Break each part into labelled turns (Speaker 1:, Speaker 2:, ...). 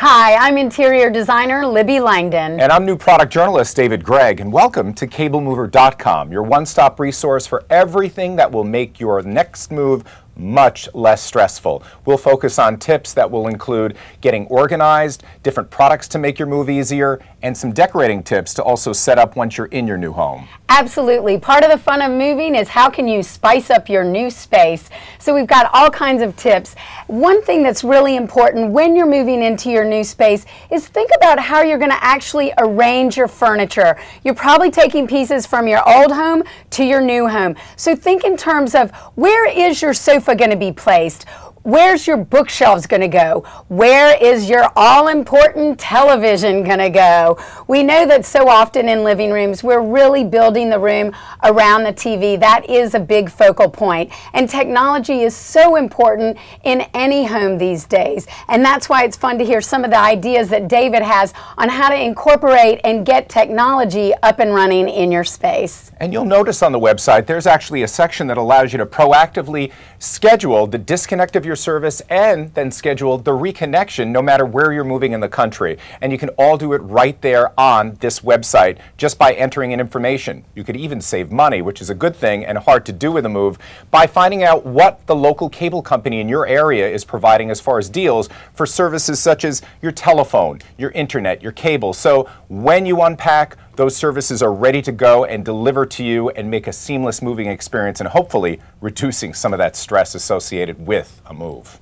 Speaker 1: Hi, I'm interior designer Libby Langdon.
Speaker 2: And I'm new product journalist David Gregg, and welcome to CableMover.com, your one stop resource for everything that will make your next move much less stressful. We'll focus on tips that will include getting organized, different products to make your move easier, and some decorating tips to also set up once you're in your new home.
Speaker 1: Absolutely. Part of the fun of moving is how can you spice up your new space. So we've got all kinds of tips. One thing that's really important when you're moving into your new space is think about how you're going to actually arrange your furniture. You're probably taking pieces from your old home to your new home. So think in terms of where is your sofa sofa going to be placed? Where's your bookshelves going to go? Where is your all important television going to go? We know that so often in living rooms, we're really building the room around the TV. That is a big focal point. And technology is so important in any home these days. And that's why it's fun to hear some of the ideas that David has on how to incorporate and get technology up and running in your space.
Speaker 2: And you'll notice on the website, there's actually a section that allows you to proactively schedule the disconnect of your service and then schedule the reconnection no matter where you're moving in the country. And you can all do it right there on this website just by entering in information. You could even save money, which is a good thing and hard to do with a move, by finding out what the local cable company in your area is providing as far as deals for services such as your telephone, your internet, your cable. So when you unpack, those services are ready to go and deliver to you and make a seamless moving experience and hopefully reducing some of that stress associated with a move.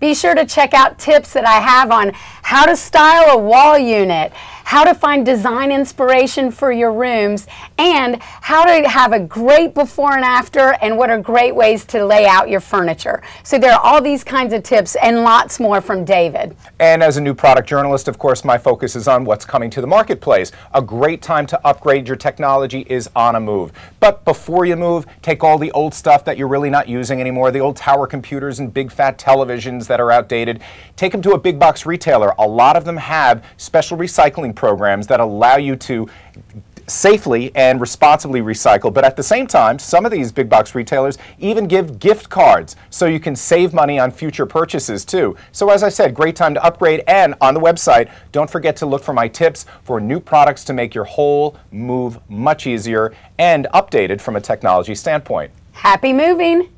Speaker 1: Be sure to check out tips that I have on how to style a wall unit, how to find design inspiration for your rooms, and how to have a great before and after, and what are great ways to lay out your furniture. So there are all these kinds of tips and lots more from David.
Speaker 2: And as a new product journalist, of course, my focus is on what's coming to the marketplace. A great time to upgrade your technology is on a move. But before you move, take all the old stuff that you're really not using anymore, the old tower computers and big fat televisions that are outdated, take them to a big box retailer. A lot of them have special recycling programs that allow you to safely and responsibly recycle. But at the same time, some of these big box retailers even give gift cards so you can save money on future purchases too. So as I said, great time to upgrade. And on the website, don't forget to look for my tips for new products to make your whole move much easier and updated from a technology standpoint.
Speaker 1: Happy moving!